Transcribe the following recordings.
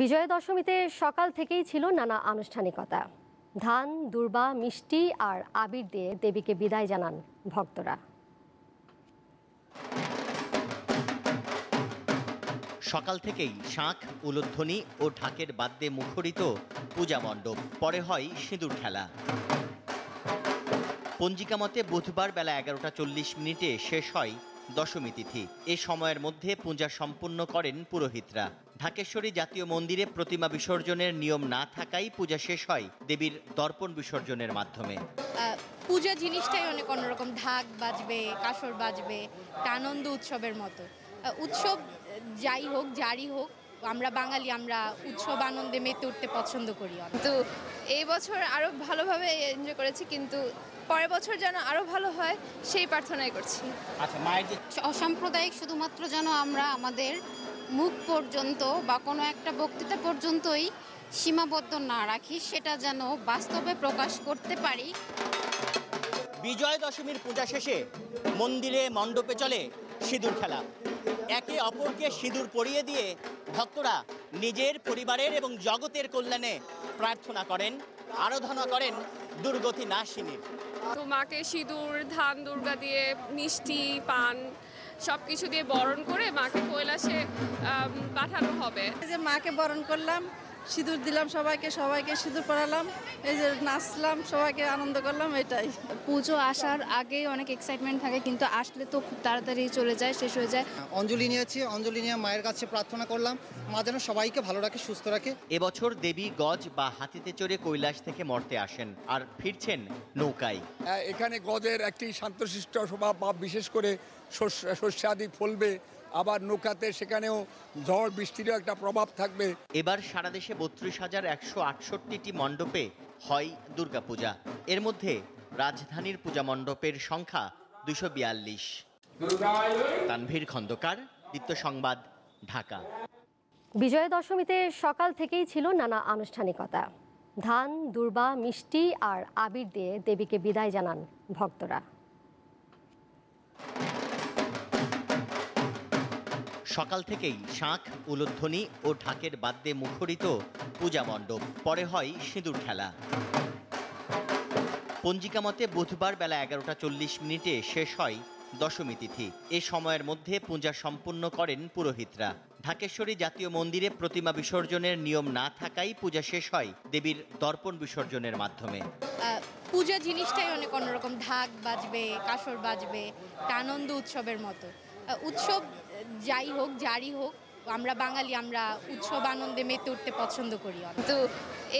বিজয়া দশমীতে সকাল থেকেই ছিল নানা আনুষ্ঠানিকতা। ধান, দুর্বা, মিষ্টি আর আবির দিয়ে দেবীকে বিদায় জানান ভক্তরা। সকাল থেকেই শাঁখ, উলুধ্বনি ও ঢাকের বাদ্যে মুখরিত পূজা মণ্ডপ, পরে হয় সিঁদুর খেলা। পঞ্জিকা মতে বুধবার বেলা এগারোটা চল্লিশ মিনিটে শেষ হয় দশমী তিথি। এ সময়ের মধ্যে পূজা সম্পূর্ণ করেন পুরোহিতরা। ঢাকেশ্বরী জাতীয় মন্দিরে প্রতিমা বিসর্জনের নিয়ম না থাকায় পূজা শেষ হয় দেবীর দর্পণ বিসর্জনের মাধ্যমে। পূজা জিনিসটাই অনেক অন্যরকম, ঢাক বাজবে, কাসর বাজবে আনন্দ উৎসবের মতো। উৎসব যাই হোক, যারই হোক আমরা বাঙালি আমরা উৎসব আনন্দে মেতে উঠতে পছন্দ করি অনেক। তো এই বছর আরও ভালোভাবে এনজয় করেছি কিন্তু পরের বছর যেন আরও ভালো হয় সেই প্রার্থনাই করছি আচ্ছা অসাম্প্রদায়িক শুধুমাত্র যেন আমরা আমাদের মুখ পর্যন্ত বা কোনো একটা বক্তৃতা পর্যন্তই সীমাবদ্ধ না রাখি সেটা যেন বাস্তবে প্রকাশ করতে পারি বিজয় দশমীর পূজা শেষে মন্দিরে মণ্ডপে চলে সিঁদুর খেলা। একে অপরকে সিঁদুর পরিয়ে দিয়ে ভক্তরা নিজের পরিবারের এবং জগতের কল্যাণে প্রার্থনা করেন আরাধনা করেন দুর্গতি নাশিনীর। তো মাকে সিঁদুর ধান দুর্গা দিয়ে মিষ্টি পান সব কিছু দিয়ে বরণ করে মাকে কৈলাসে পাঠানো হবে। যে মাকে বরণ করলাম সিঁদুর দিলাম সবাইকে সবাইকে সিঁদুর পরালাম এই যে নাচলাম সবাইকে আনন্দ করলাম এটাই। পুজো আসার আগেই অনেক এক্সাইটমেন্ট থাকে কিন্তু আসলে তো খুব তাড়াতাড়ি চলে যায় শেষ হয়ে যায়। অঞ্জলি নিয়েছি অঞ্জলি নিয়ে মায়ের কাছে প্রার্থনা করলাম মা যেন সবাইকে ভালো রাখে সুস্থ রাখে। এবছর দেবী গজ বা হাতিতে চড়ে কৈলাস থেকে মর্তে আসেন আর ফিরছেন নৌকায়। আহ, এখানে গজের একটি শান্তশিষ্ট স্বভাব বা বিশেষ করে শস্য শস্যাদি ফলবে আবার নৌকাতে সেখানেও ঝড় বৃষ্টিরও একটা প্রভাব থাকবে। এবার সারা দেশে বত্রিশ হাজার একশো আটষট্টিটি মণ্ডপে হয় দুর্গাপূজা। এর মধ্যে রাজধানীর পূজা মণ্ডপের সংখ্যা দুশো বিয়াল্লিশ। তানভীর খন্দকার নিত্য সংবাদ ঢাকা। বিজয়া দশমীতে সকাল থেকেই ছিল নানা আনুষ্ঠানিকতা। ধান দুর্বা মিষ্টি আর আবির দিয়ে দেবীকে বিদায় জানান ভক্তরা। সকাল থেকেই শাঁখ, উলুধ্বনি ও ঢাকের বাদ্যে মুখরিত পূজা মণ্ডপ। পরে হয় সিঁদুর খেলা। পঞ্জিকা মতে বুধবার বেলা এগারোটা চল্লিশ মিনিটে শেষ হয় দশমী তিথি। এ সময়ের মধ্যে পূজা সম্পূর্ণ করেন পুরোহিতরা। ঢাকেশ্বরী জাতীয় মন্দিরে প্রতিমা বিসর্জনের নিয়ম না থাকায় পূজা শেষ হয় দেবীর দর্পণ বিসর্জনের মাধ্যমে। পূজা জিনিসটাই অনেক অন্যরকম। ঢাক বাজবে, কাসর বাজবে আনন্দ উৎসবের মতো। উৎসব যাই হোক যারই হোক আমরা বাঙালি আমরা উৎসব আনন্দে মেতে উঠতে পছন্দ করি। তো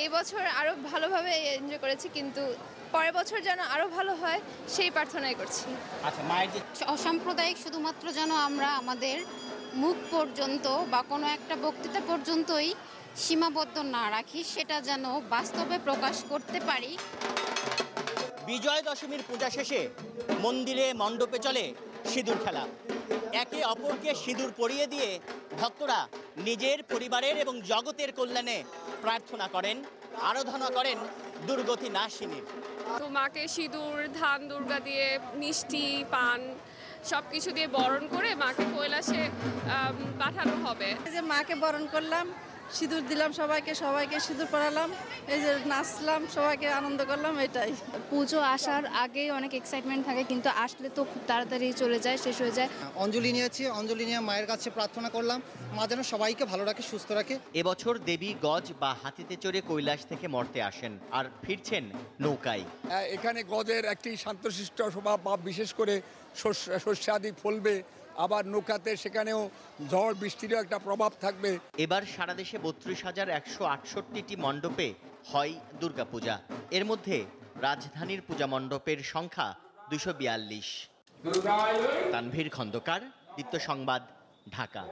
এই বছর আরও ভালোভাবে এনজয় করেছি কিন্তু পরের বছর যেন আরও ভালো হয় সেই প্রার্থনাই করছি। আচ্ছা অসাম্প্রদায়িক শুধুমাত্র যেন আমরা আমাদের মুখ পর্যন্ত বা কোনো একটা বক্তৃতা পর্যন্তই সীমাবদ্ধ না রাখি সেটা যেন বাস্তবে প্রকাশ করতে পারি। বিজয় দশমীর পূজা শেষে মন্দিরে মণ্ডপে চলে সিঁদুর খেলা। একে অপরকে সিঁদুর পরিয়ে দিয়ে ভক্তরা নিজের পরিবারের এবং জগতের কল্যাণে প্রার্থনা করেন আরাধনা করেন দুর্গতি নাশিনীর। তো মাকে সিঁদুর ধান দুর্গা দিয়ে মিষ্টি পান সব কিছু দিয়ে বরণ করে মাকে কৈলাসে পাঠানো হবে। যে মাকে বরণ করলাম সিঁদুর দিলাম সবাইকে সবাইকে সিঁদুর পরালাম এই যে নাচলাম সবাইকে আনন্দ করলাম এটাই। পুজো আসার আগেই অনেক এক্সাইটমেন্ট থাকে কিন্তু আসলে তো খুব তাড়াতাড়ি চলে যায় শেষ হয়ে যায়। অঞ্জলি নিয়েছি অঞ্জলি নিয়ে মায়ের কাছে প্রার্থনা করলাম মা যেন সবাইকে ভালো রাখে সুস্থ রাখে। এবছর দেবী গজ বা হাতিতে চড়ে কৈলাস থেকে মর্তে আসেন আর ফিরছেন নৌকায়। এখানে গজের একটি শান্তশিষ্ট স্বভাব বা বিশেষ করে শস্য আদি ফলবে আবার নৌকাতে সেখানেও ঝড়, বৃষ্টিরও একটা প্রভাব থাকবে। এবার সারা দেশে বত্রিশ হাজার একশো আটষট্টিটি মণ্ডপে হয় দুর্গাপূজা। এর মধ্যে রাজধানীর পূজা মণ্ডপের সংখ্যা দুশো বিয়াল্লিশ। তানভীর খন্দকার, দ্বিতীয় সংবাদ, ঢাকা।